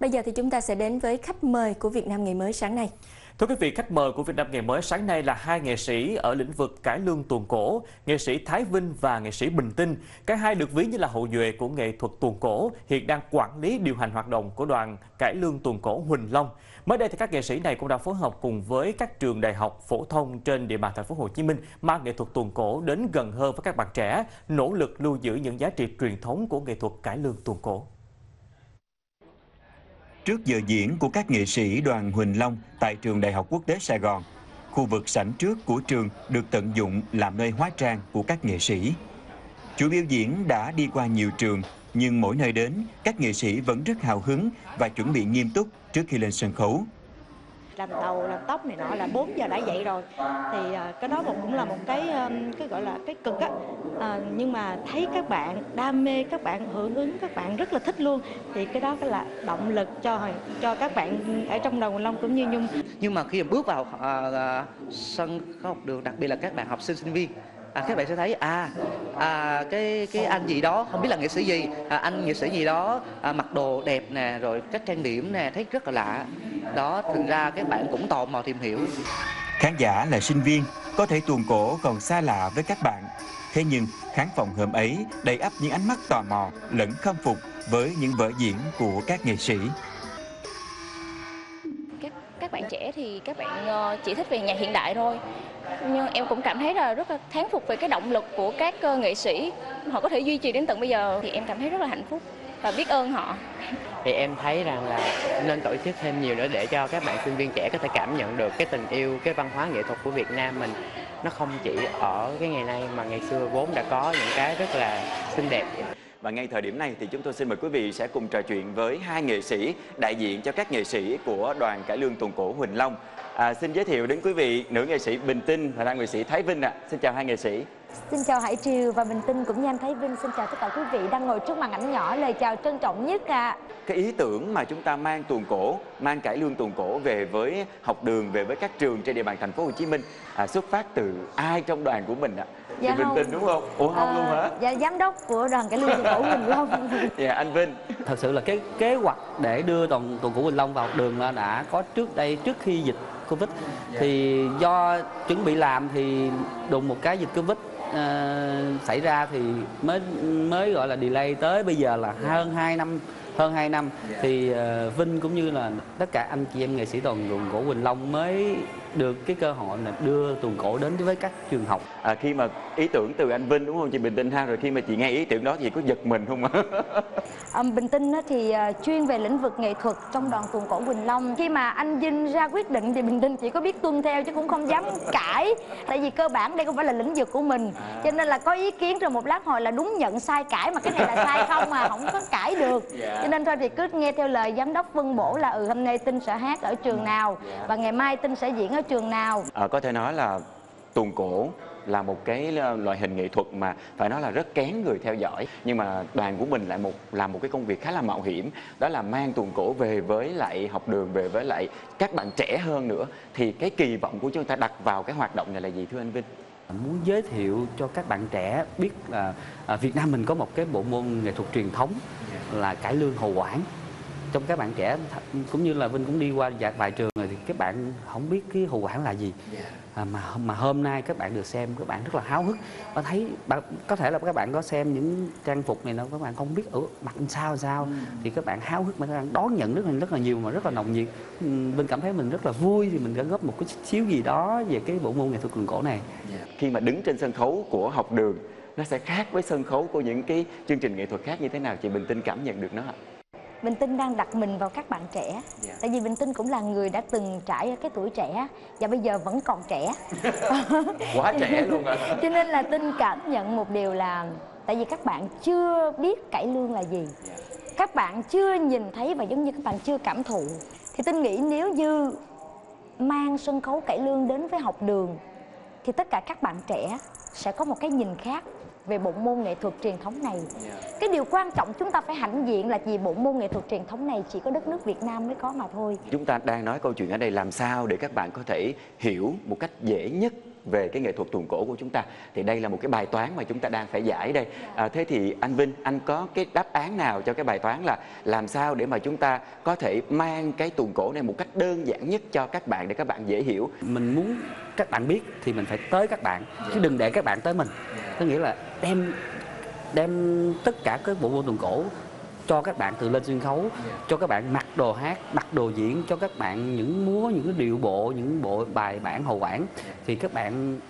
Bây giờ thì chúng ta sẽ đến với khách mời của Việt Nam ngày mới sáng nay. Thưa quý vị, khách mời của Việt Nam ngày mới sáng nay là hai nghệ sĩ ở lĩnh vực cải lương tuồng cổ, nghệ sĩ Thái Vinh và nghệ sĩ Bình Tinh. Cả hai được ví như là hậu duệ của nghệ thuật tuồng cổ, hiện đang quản lý điều hành hoạt động của đoàn cải lương tuồng cổ Huỳnh Long. Mới đây thì các nghệ sĩ này cũng đã phối hợp cùng với các trường đại học phổ thông trên địa bàn thành phố Hồ Chí Minh mang nghệ thuật tuồng cổ đến gần hơn với các bạn trẻ, nỗ lực lưu giữ những giá trị truyền thống của nghệ thuật cải lương tuồng cổ. Trước giờ diễn của các nghệ sĩ đoàn Huỳnh Long tại trường Đại học Quốc tế Sài Gòn, khu vực sảnh trước của trường được tận dụng làm nơi hóa trang của các nghệ sĩ. Chủ biểu diễn đã đi qua nhiều trường, nhưng mỗi nơi đến, các nghệ sĩ vẫn rất hào hứng và chuẩn bị nghiêm túc trước khi lên sân khấu làm đầu làm tóc này nọ là 4 giờ đã dậy rồi. Thì à, cái đó cũng là một cái cái gọi là cái cực á. À, nhưng mà thấy các bạn đam mê các bạn hưởng ứng các bạn rất là thích luôn. Thì cái đó là động lực cho cho các bạn ở trong đầu long cũng như nhung. Nhưng mà khi mà bước vào à, à, sân khấu học đường đặc biệt là các bạn học sinh sinh viên à, các bạn sẽ thấy à, à cái cái anh gì đó không biết là nghệ sĩ gì à, anh nghệ sĩ gì đó à, mặc đồ đẹp nè rồi cách trang điểm nè thấy rất là lạ đó thực ra các bạn cũng tò mò tìm hiểu. Khán giả là sinh viên có thể tuồng cổ còn xa lạ với các bạn. Thế nhưng khán phòng hôm ấy đầy ắp những ánh mắt tò mò lẫn khâm phục với những vở diễn của các nghệ sĩ. Các các bạn trẻ thì các bạn ờ, chỉ thích về nhạc hiện đại thôi. Nhưng em cũng cảm thấy là rất là thán phục về cái động lực của các ờ, nghệ sĩ. Họ có thể duy trì đến tận bây giờ thì em cảm thấy rất là hạnh phúc và biết ơn họ thì em thấy rằng là nên tổ chức thêm nhiều nữa để cho các bạn sinh viên trẻ có thể cảm nhận được cái tình yêu cái văn hóa nghệ thuật của Việt Nam mình nó không chỉ ở cái ngày nay mà ngày xưa vốn đã có những cái rất là xinh đẹp và ngay thời điểm này thì chúng tôi xin mời quý vị sẽ cùng trò chuyện với hai nghệ sĩ đại diện cho các nghệ sĩ của đoàn cải lương tuồng cổ Huỳnh Long. À, xin giới thiệu đến quý vị nữ nghệ sĩ Bình Tinh và nam nghệ sĩ Thái Vinh ạ. À. Xin chào hai nghệ sĩ. Xin chào Hải Triều và Bình Tinh cũng như anh Thái Vinh. Xin chào tất cả quý vị đang ngồi trước màn ảnh nhỏ. Lời chào trân trọng nhất ạ. À. Cái ý tưởng mà chúng ta mang tuồng cổ, mang cải lương tuồng cổ về với học đường, về với các trường trên địa bàn thành phố Hồ Chí Minh à, xuất phát từ ai trong đoàn của mình ạ? À? Dạ Bình Tinh đúng không? Ủa không à, luôn hả? Dạ giám đốc của đoàn cải lương tuồng cổ Bình Long. dạ anh Vinh. Thật sự là cái kế hoạch để đưa tuồng tuồng cổ Bình Long vào học đường là đã có trước đây trước khi dịch Covid thì do chuẩn bị làm thì đụng một cái dịch Covid uh, xảy ra thì mới mới gọi là delay tới. Bây giờ là hơn 2 năm hơn 2 năm. Thì uh, Vinh cũng như là tất cả anh chị em nghệ sĩ tuồng cổ Quỳnh Long mới được cái cơ hội là đưa tuồng cổ đến với các trường học. À, khi mà ý tưởng từ anh Vinh đúng không chị Bình Tinh ha rồi khi mà chị nghe ý tưởng đó thì có giật mình không ạ? à, Bình Tinh thì uh, chuyên về lĩnh vực nghệ thuật trong đoàn tuồng cổ Quỳnh Long. Khi mà anh Vinh ra quyết định thì Bình Tinh chỉ có biết tuân theo chứ cũng không dám cãi. Tại vì cơ bản đây không phải là lĩnh vực của mình. À. Cho nên là có ý kiến rồi một lát hồi là đúng nhận sai cãi mà cái này là sai không mà không có cãi được. Yeah. Dạ. Cho nên thôi thì cứ nghe theo lời giám đốc phân bổ là ừ hôm nay Tinh sẽ hát ở trường nào yeah. Dạ. và ngày mai Tinh sẽ diễn ở trường nào? À, có thể nói là tuồng cổ là một cái loại hình nghệ thuật mà phải nói là rất kén người theo dõi. Nhưng mà đoàn của mình lại một làm một cái công việc khá là mạo hiểm đó là mang tuồng cổ về với lại học đường về với lại các bạn trẻ hơn nữa. Thì cái kỳ vọng của chúng ta đặt vào cái hoạt động này là gì thưa anh Vinh? Muốn giới thiệu cho các bạn trẻ biết là à, Việt Nam mình có một cái bộ môn nghệ thuật truyền thống là cải lương hồ quảng. Trong các bạn trẻ cũng như là Vinh cũng đi qua vài trường rồi các bạn không biết cái hồ quảng là gì dạ. à, mà mà hôm nay các bạn được xem các bạn rất là háo hức và thấy bạn, có thể là các bạn có xem những trang phục này đâu các bạn không biết ở mặt sao sao ừ. thì các bạn háo hức mà các bạn đón nhận rất là rất là nhiều mà rất là nồng nhiệt ừ, Vinh cảm thấy mình rất là vui thì mình đã góp một cái xíu gì đó về cái bộ môn nghệ thuật quần cổ này. Dạ. khi mà đứng trên sân khấu của học đường nó sẽ khác với sân khấu của những cái chương trình nghệ thuật khác như thế nào chị Bình Tinh cảm nhận được nó ạ? Bình Tinh đang đặt mình vào các bạn trẻ yeah. Dạ. Tại vì Bình Tinh cũng là người đã từng trải cái tuổi trẻ Và bây giờ vẫn còn trẻ Quá trẻ luôn à Cho nên là Tinh cảm nhận một điều là Tại vì các bạn chưa biết cải lương là gì yeah. Dạ. Các bạn chưa nhìn thấy và giống như các bạn chưa cảm thụ Thì Tinh nghĩ nếu như mang sân khấu cải lương đến với học đường Thì tất cả các bạn trẻ sẽ có một cái nhìn khác về bộ môn nghệ thuật truyền thống này. Cái điều quan trọng chúng ta phải hãnh diện là vì bộ môn nghệ thuật truyền thống này chỉ có đất nước Việt Nam mới có mà thôi. Chúng ta đang nói câu chuyện ở đây làm sao để các bạn có thể hiểu một cách dễ nhất về cái nghệ thuật tuồng cổ của chúng ta. Thì đây là một cái bài toán mà chúng ta đang phải giải đây. À, thế thì anh Vinh anh có cái đáp án nào cho cái bài toán là làm sao để mà chúng ta có thể mang cái tuồng cổ này một cách đơn giản nhất cho các bạn để các bạn dễ hiểu? Mình muốn các bạn biết thì mình phải tới các bạn chứ đừng để các bạn tới mình. Có nghĩa là đem đem tất cả các bộ môn tuồng cổ cho các bạn tự lên sân khấu, cho các bạn mặc đồ hát, mặc đồ diễn, cho các bạn những múa, những cái điệu bộ, những bộ bài bản hậu quản thì các bạn,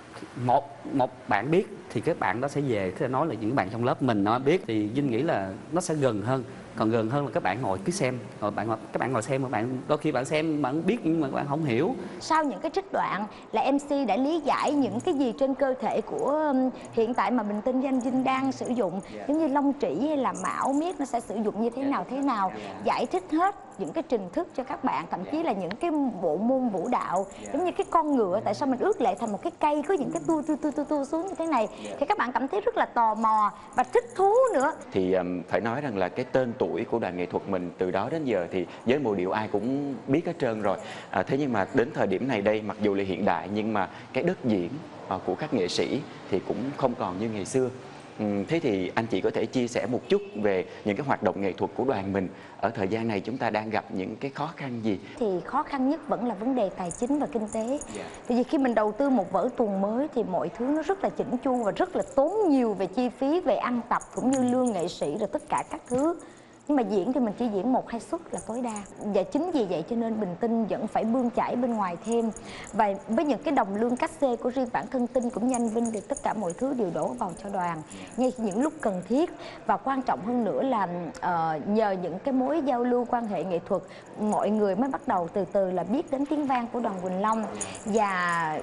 một một bạn biết thì các bạn đó sẽ về sẽ nói là những bạn trong lớp mình nó biết. Thì Vinh nghĩ là nó sẽ gần hơn còn gần hơn là các bạn ngồi cứ xem. Rồi bạn các bạn ngồi xem mà bạn đôi khi bạn xem bạn biết nhưng mà bạn không hiểu. Sau những cái trích đoạn là MC đã lý giải những cái gì trên cơ thể của hiện tại mà bình tinh danh Vinh đang sử dụng. Giống như long trĩ hay là mão miết nó sẽ sử dụng như thế nào thế nào. Giải thích hết những cái trình thức cho các bạn thậm chí là những cái bộ môn vũ đạo. Giống như cái con ngựa tại sao mình ước lệ thành một cái cây có những cái tu tu tu tu tu xuống như thế này. Thì các bạn cảm thấy rất là tò mò và thích thú nữa. Thì um, phải nói rằng là cái tên tuổi của đoàn nghệ thuật mình từ đó đến giờ thì với mùa điệu ai cũng biết hết trơn rồi à, thế nhưng mà đến thời điểm này đây mặc dù là hiện đại nhưng mà cái đất diễn uh, của các nghệ sĩ thì cũng không còn như ngày xưa thế thì anh chị có thể chia sẻ một chút về những cái hoạt động nghệ thuật của đoàn mình ở thời gian này chúng ta đang gặp những cái khó khăn gì? Thì khó khăn nhất vẫn là vấn đề tài chính và kinh tế. Yeah. vì khi mình đầu tư một vở tuồng mới thì mọi thứ nó rất là chỉnh chu và rất là tốn nhiều về chi phí, về ăn tập cũng như lương nghệ sĩ rồi tất cả các thứ nhưng mà diễn thì mình chỉ diễn một hai suất là tối đa. Và chính vì vậy cho nên bình tinh vẫn phải bươn chải bên ngoài thêm. Và với những cái đồng lương cắt xê của riêng bản thân tinh cũng nhanh vinh thì tất cả mọi thứ đều đổ vào cho đoàn. Ngay những lúc cần thiết. Và quan trọng hơn nữa là uh, nhờ những cái mối giao lưu quan hệ nghệ thuật mọi người mới bắt đầu từ từ là biết đến tiếng vang của đoàn Quỳnh Long. Và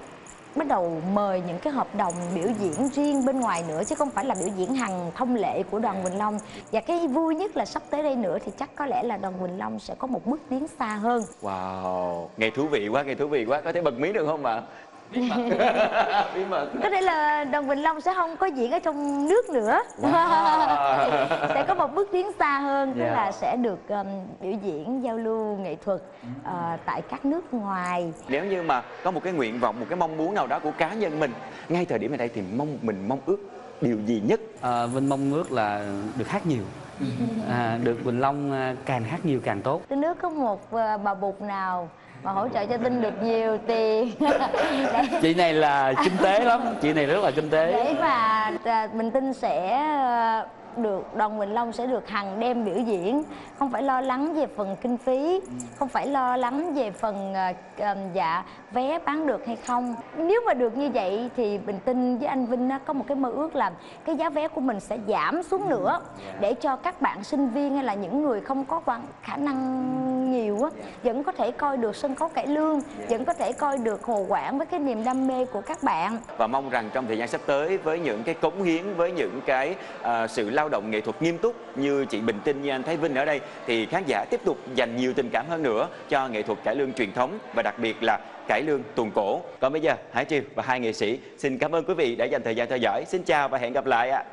bắt đầu mời những cái hợp đồng biểu diễn riêng bên ngoài nữa chứ không phải là biểu diễn hằng thông lệ của đoàn Quỳnh Long. Và cái vui nhất là sắp tới đây nữa thì chắc có lẽ là đoàn Quỳnh Long sẽ có một bước tiến xa hơn. Wow, nghe thú vị quá, nghe thú vị quá, có thể bật mí được không ạ? bí mật. Bí mật. Có thể là đoàn Quỳnh Long sẽ không có diễn ở trong nước nữa. Wow. Bước tiến xa hơn tức yeah. là sẽ được um, biểu diễn giao lưu nghệ thuật uh, tại các nước ngoài. Nếu như mà có một cái nguyện vọng một cái mong muốn nào đó của cá nhân mình ngay thời điểm này đây thì mong mình mong ước điều gì nhất? À, Vinh mong ước là được hát nhiều. À, được Quỳnh Long à, càng hát nhiều càng tốt. Tới nước có một uh, bà bụt nào mà hỗ trợ cho Tinh được nhiều tiền. Chị này là kinh tế lắm chị này rất là kinh tế. Để mà à, mình Tinh sẽ được đoàn Quỳnh Long sẽ được hằng đêm biểu diễn. Không phải lo lắng về phần kinh phí không phải lo lắng về phần uh, dạ vé bán được hay không. Nếu mà được như vậy thì bình tin với anh Vinh có một cái mơ ước là cái giá vé của mình sẽ giảm xuống nữa để cho các bạn sinh viên hay là những người không có khả năng nhiều á vẫn có thể coi được sân khấu cải lương vẫn có thể coi được hồ quảng với cái niềm đam mê của các bạn và mong rằng trong thời gian sắp tới với những cái cống hiến với những cái uh, sự lao động nghệ thuật nghiêm túc như chị Bình Tinh như anh Thái Vinh ở đây thì khán giả tiếp tục dành nhiều tình cảm hơn nữa cho nghệ thuật cải lương truyền thống và đặc biệt là cải lương tuồng cổ. Còn bây giờ Hải Triều và hai nghệ sĩ xin cảm ơn quý vị đã dành thời gian theo dõi. Xin chào và hẹn gặp lại ạ.